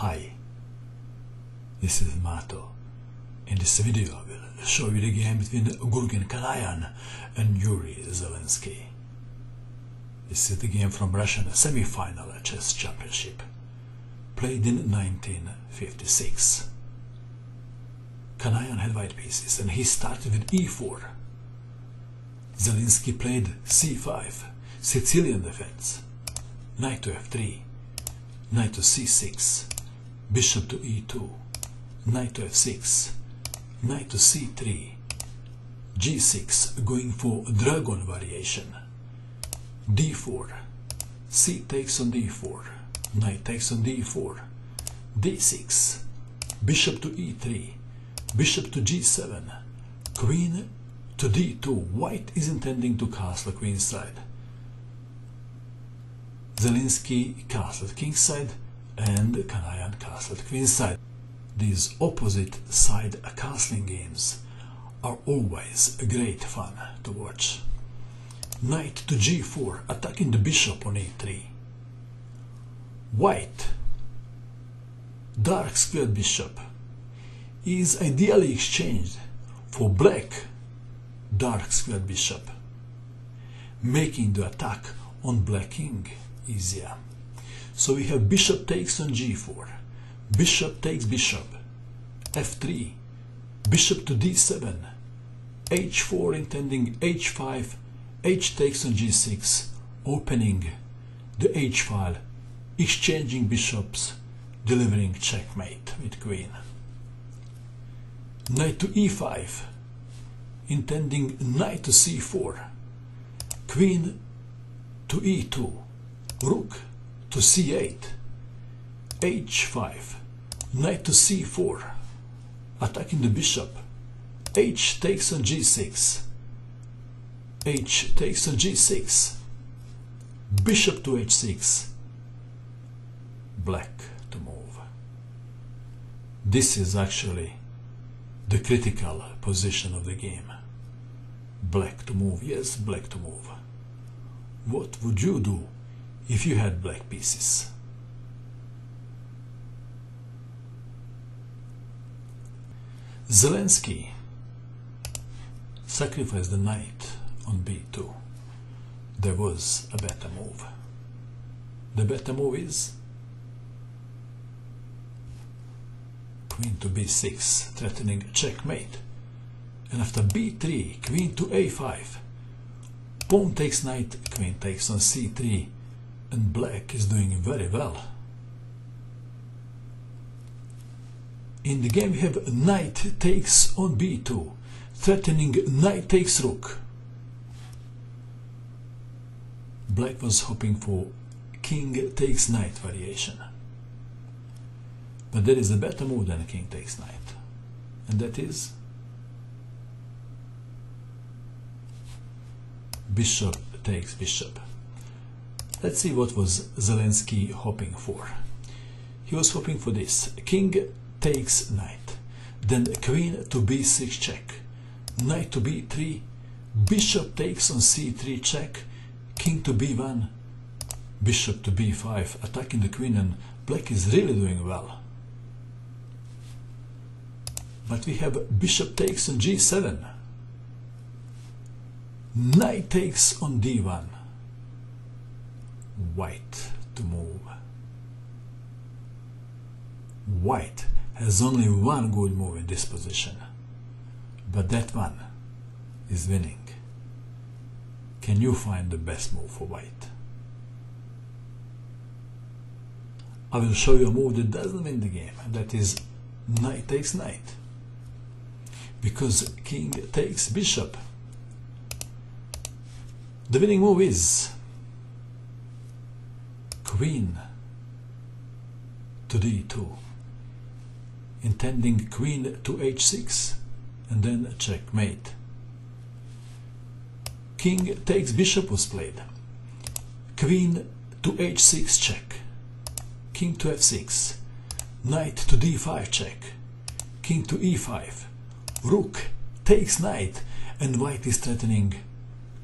Hi, this is Mato. In this video I will show you the game between Gurgen Kanayan and Yury Zelinsky. This is the game from Russian semi-final chess championship, played in 1956. Kanayan had white pieces and he started with e4. Zelinsky played c5, Sicilian defense, knight to f3, knight to c6, bishop to e2, knight to f6, knight to c3, g6 going for dragon variation, d4, c takes on d4, knight takes on d4, d6, bishop to e3, bishop to g7, queen to d2. White is intending to castle queenside. Zelinsky castled kingside and Kanayan castled queenside. These opposite side castling games are always great fun to watch. Knight to g4 attacking the bishop on a3. White dark squared bishop is ideally exchanged for black dark squared bishop, making the attack on black king easier. So we have bishop takes on g4, bishop takes bishop, f3, bishop to d7, h4 intending h5, h takes on g6, opening the h file, exchanging bishops, delivering checkmate with queen. Knight to e5, intending knight to c4, queen to e2, rook to c8, h5, knight to c4, attacking the bishop, h takes on g6, h takes on g6, bishop to h6, black to move. This is actually the critical position of the game. Black to move, yes, black to move. What would you do if you had black pieces? Zelinsky sacrificed the knight on b2. There was a better move. The better move is queen to b6, threatening checkmate. And after b3, queen to a5, pawn takes knight, queen takes on c3, and black is doing very well. In the game we have knight takes on b2, threatening knight takes rook. Black was hoping for king takes knight variation. But there is a better move than king takes knight, and that is bishop takes bishop. Let's see what was Zelinsky hoping for. He was hoping for this. King takes knight, then queen to b6 check, knight to b3, bishop takes on c3 check, king to b1, bishop to b5, attacking the queen and black is really doing well. But we have bishop takes on g7, knight takes on d1, white to move. White has only one good move in this position, but that one is winning. Can you find the best move for white? I will show you a move that doesn't win the game, and that is knight takes knight. Because king takes bishop. The winning move is queen to d2 intending queen to h6 and then checkmate. King takes bishop was played. Queen to h6 check. King to f6. Knight to d5 check. King to e5. Rook takes knight and white is threatening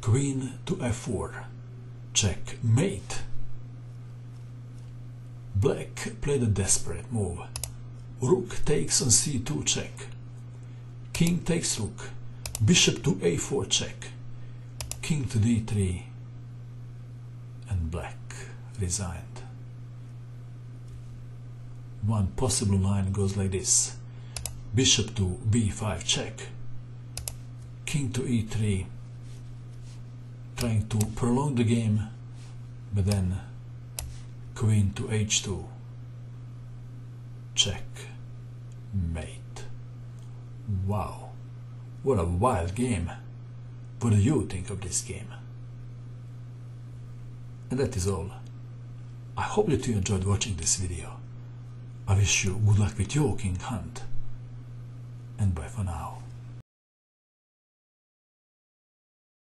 queen to f4. Checkmate. Black played a desperate move. Rook takes on c2 check. King takes rook. Bishop to a4 check. King to d3. And black resigned. One possible line goes like this. Bishop to b5 check. King to e3. Trying to prolong the game, but then queen to h2 check mate. Wow. What a wild game. What do you think of this game? And that is all. I hope that you enjoyed watching this video. I wish you good luck with your king hunt. And bye for now